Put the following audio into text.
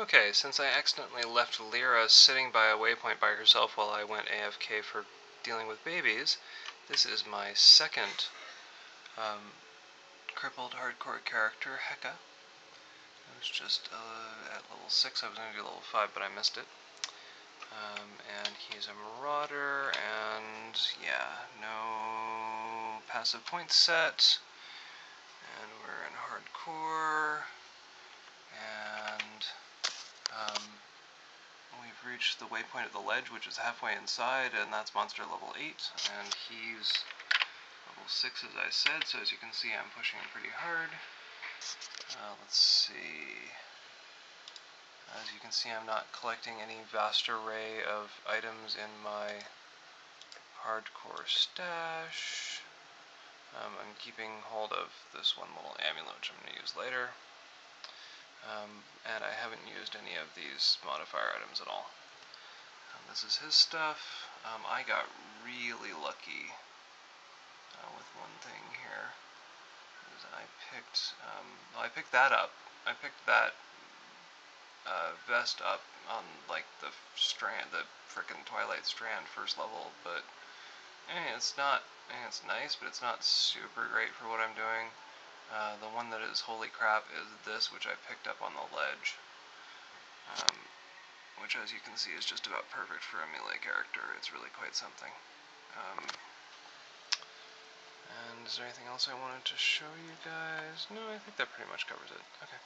Okay, since I accidentally left Llyra sitting by a waypoint by herself while I went AFK for dealing with babies, this is my second um, crippled hardcore character, Heca. I was just uh, at level 6, I was going to do level 5, but I missed it. Um, and he's a marauder, and yeah, no passive point set. And we're in hardcore. Reached the waypoint at the ledge, which is halfway inside, and that's monster level 8, and he's level 6 as I said, so as you can see I'm pushing him pretty hard. Uh, let's see... As you can see I'm not collecting any vast array of items in my hardcore stash. Um, I'm keeping hold of this one little amulet which I'm going to use later. Um, and I haven't used any of these modifier items at all. This is his stuff. Um, I got really lucky uh, with one thing here. I picked, um, well, I picked that up. I picked that uh, vest up on like the strand, the frickin' Twilight Strand first level, but eh, it's not, eh, it's nice, but it's not super great for what I'm doing. Uh, the one that is holy crap is this, which I picked up on the ledge. Um, which as you can see is just about perfect for a melee character. It's really quite something. Um, and is there anything else I wanted to show you guys? No, I think that pretty much covers it. Okay.